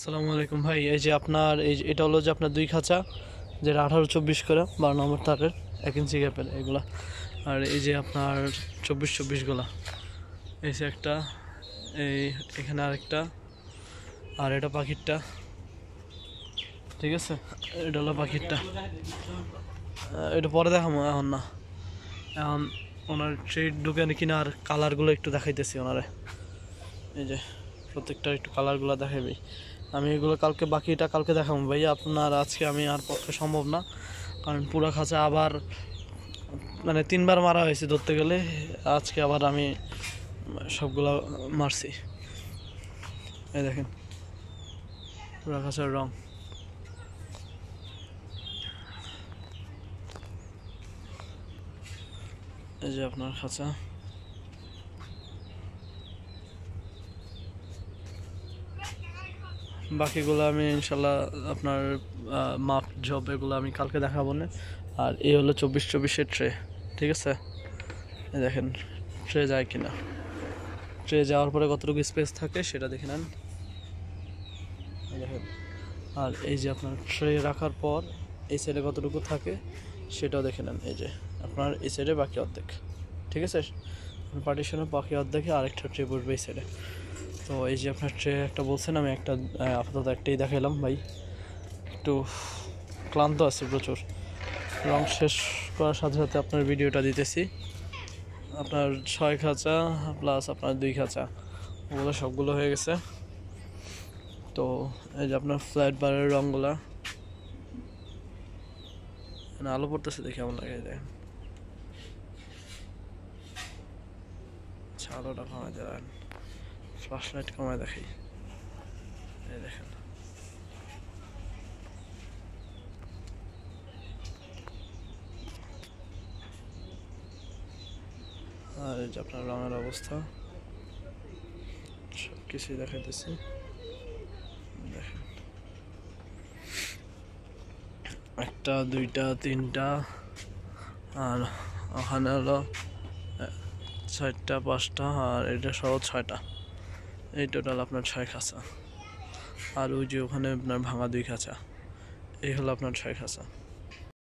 আসসালামু আলাইকুম ভাই, এই যে আপনার, এই এটা হলো যে আপনার দুই খাঁচা, যেটা আঠারো চব্বিশ করে, বারো নম্বর তারের এক ইঞ্চি গ্যাপের এগুলা। আর এই যে আপনার চব্বিশ চব্বিশগুলা এই যে একটা, এই এখানে আরেকটা, আর এটা পাখিরটা। ঠিক আছে? এটা হলো পাখিরটা। এটা পরে দেখাবো এখন না। এখন ওনার ট্রেড ঢুকে কিনা আর কালারগুলো একটু দেখাইতেছি ওনারে। এই যে প্রত্যেকটা একটু কালারগুলো দেখাবি আমি এগুলো কালকে বাকিটা কালকে দেখাবো। ভাই আপনার আজকে আমি আর পক্ষে সম্ভব না। কারণ পুরো খাঁচা আবার মানে তিনবার মারা হয়েছে ধরতে গেলে। আজকে আবার আমি সবগুলো মারছি। এই দেখেন, পুরো খাঁচার রং। এই যে আপনার খাঁচা। বাকিগুলো আমি ইনশাল্লাহ আপনার মাপ জব এগুলো আমি কালকে দেখাবো না। আর এই হলো চব্বিশ চব্বিশের ট্রে ঠিক আছে? দেখেন ট্রে যায় কিনা? ট্রে যাওয়ার পরে কতটুকু স্পেস থাকে সেটা দেখে নেন। দেখেন, আর এই যে আপনার ট্রে রাখার পর এই সাইডে কতটুকু থাকে সেটাও দেখে নেন। এই যে আপনার এই সাইডে বাকি অর্ধেক, ঠিক আছে? পার্টিশনের বাকি অর্ধেকে আরেকটা ট্রে পড়বে এই সাইডে তো এই যে আপনার ট্রে একটা বলছেন, আমি একটা আপাতত একটাই দেখাইলাম, ভাই। একটু ক্লান্ত আছে প্রচুর। রং শেষ করার সাথে সাথে আপনার ভিডিওটা দিতেছি। আপনার ছয় খাঁচা প্লাস আপনার দুই খাঁচা, ওগুলো সবগুলো হয়ে গেছে। তো এই যে আপনার ফ্ল্যাট বারের রঙগুলা আলো পড়তেছে দেখে কেমন লাগে দেখেন আচ্ছা আলোটা দেন। ফ্লাশ লাইট কমায় দেখাই এই দেখেন। আর এই যে আপনার রঙের অবস্থা। সব কিছুই দেখাইতেছি একটা, দুইটা, তিনটা, আর ওখানে হলো চারটা পাঁচটা, আর এটা সহ ছয়টা। এই টোটাল আপনার ছয় খাঁচা। আর ওই যে ওখানে আপনার ভাঙা দুই খাঁচা। এই হলো আপনার ছয় খাঁচা।